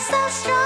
so strong.